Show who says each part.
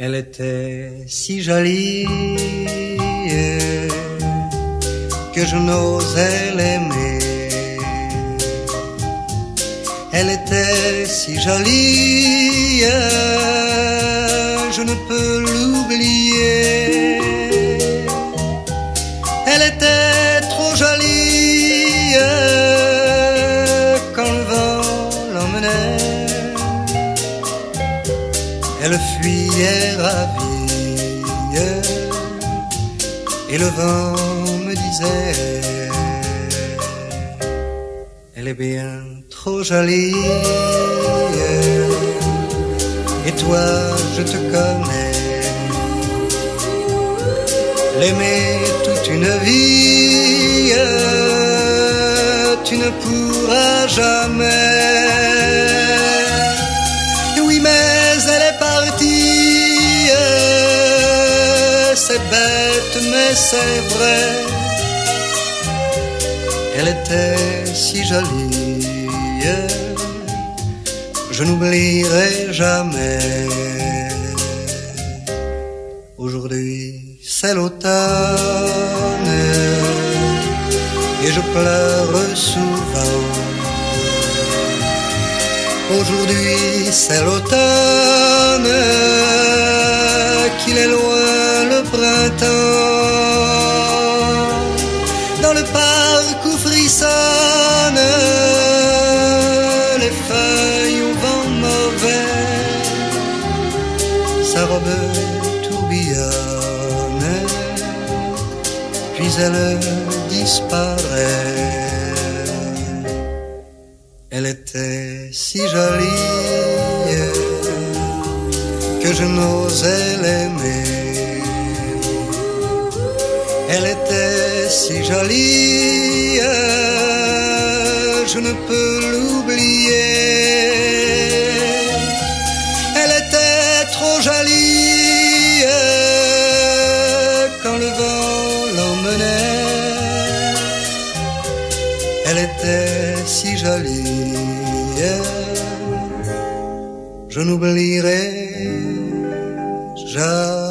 Speaker 1: Elle était si jolie que je n'osais l'aimer. Elle était si jolie, je ne peux l'oublier. Elle fuyait ravie et le vent me disait Elle est bien trop jolie et toi je te connais l'aimer toute une vie, tu ne pourras jamais. C'est bête, mais c'est vrai. Elle était si jolie, je n'oublierai jamais. Aujourd'hui, c'est l'automne et je pleure souvent. Aujourd'hui, c'est l'automne le parc où frissonnent les feuilles au vent mauvais, sa robe tourbillonne, puis elle disparaît. Elle était si jolie que je n'osais l'aimer. Elle était si jolie, je ne peux l'oublier. Elle était trop jolie quand le vent l'emmenait. Elle était si jolie, je n'oublierai jamais.